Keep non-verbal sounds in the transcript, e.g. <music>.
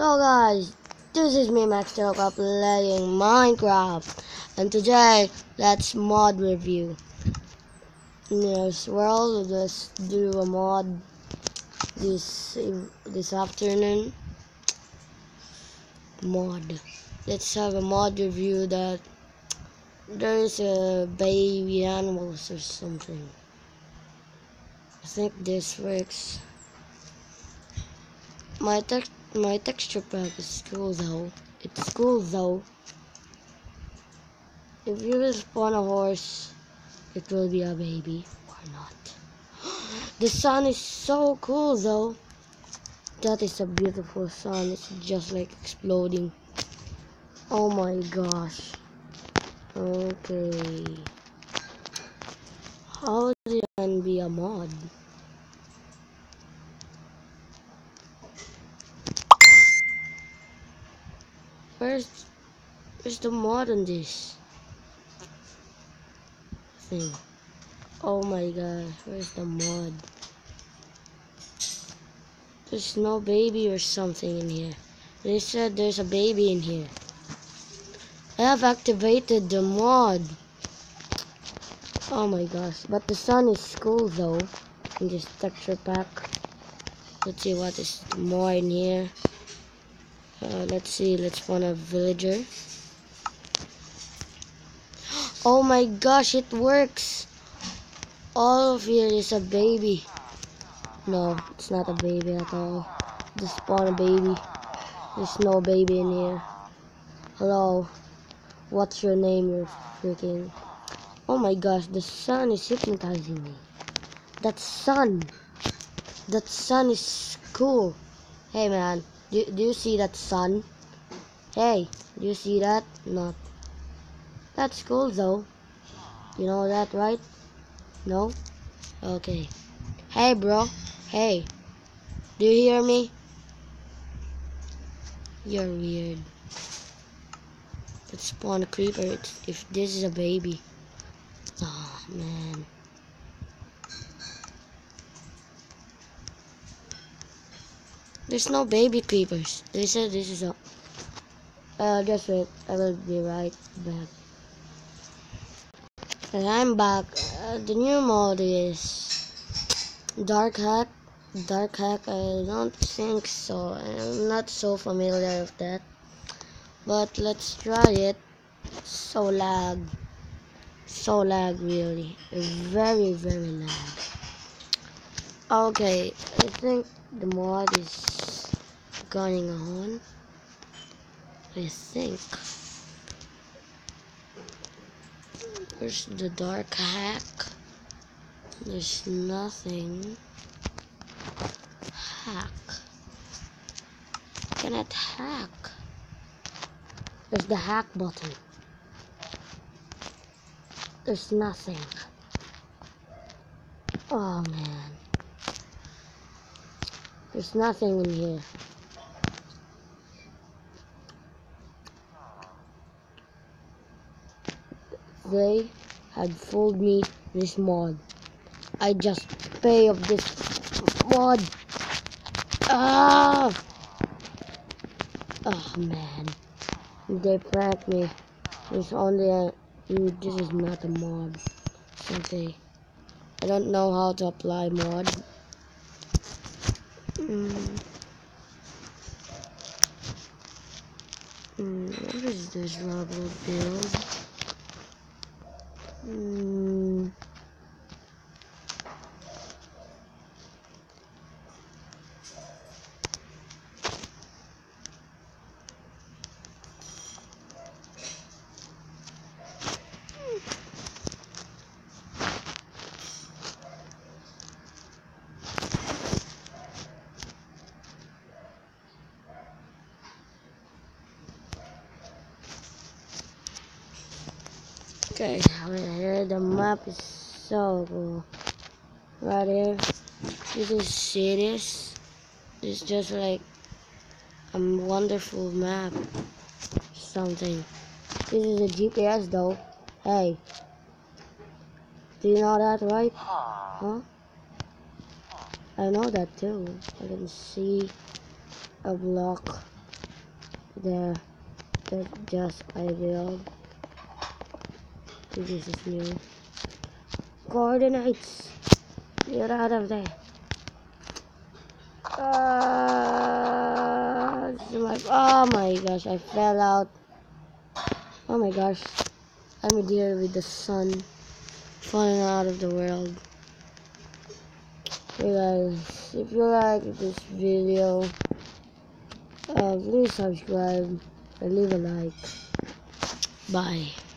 So guys, this is me Max Teroka playing Minecraft and today let's mod review. In this world, let's do a mod this this afternoon. Mod. Let's have a mod review that there's a baby animals or something. I think this works. My text my texture pack is cool though. It's cool though. If you spawn a horse, it will be a baby or not. <gasps> the sun is so cool though. That is a beautiful sun. It's just like exploding. Oh my gosh. Okay. How do you be a mod? Where's where's the mod on this thing? Oh my god, where's the mod? There's no baby or something in here. They said there's a baby in here. I have activated the mod. Oh my gosh, but the sun is cool though in this texture pack. Let's see what is more in here. Uh, let's see, let's find a villager. <gasps> Oh my gosh, it works! All of here is a baby. No, it's not a baby at all. Just spawn a baby. There's no baby in here. Hello. What's your name, you freaking... Oh my gosh, the sun is hypnotizing me. That sun. That sun is cool. Hey man, do, do you see that sun? Hey, do you see that? Not. That's cool though. You know that, right? No? Okay. Hey bro. Hey. Do you hear me? You're weird. Let's spawn a creeper if this is a baby. Oh man. There's no baby creepers. They said this is a... Uh, just wait. I will be right back. And I'm back. Uh, the new mode is... Dark Hack. Dark Hack, I don't think so. I'm not so familiar with that. But let's try it. So lag. So lag, really. Very, very lag. Okay, I think the mod is going on. I think. There's the dark hack. There's nothing. Hack. Cannot hack. There's the hack button. There's nothing. Oh man. There's nothing in here. They had fooled me this mod. I just pay of this mod. Ah! Oh man. They pranked me. It's only a this is not a mod. Okay. I don't know how to apply mod. Mm. Mm, what is this rubber build? Mm. Okay, here the map is so cool. Right here, you can see this. It's just like a wonderful map. Something. This is a GPS though. Hey. Do you know that, right? Huh? I know that too. I can see a block there that just I build. This is new. Coordinates. Get out of there. Uh, oh my gosh, I fell out. Oh my gosh. I'm a deer with the sun falling out of the world. Hey guys, if you like this video, uh, please subscribe and leave a like. Bye.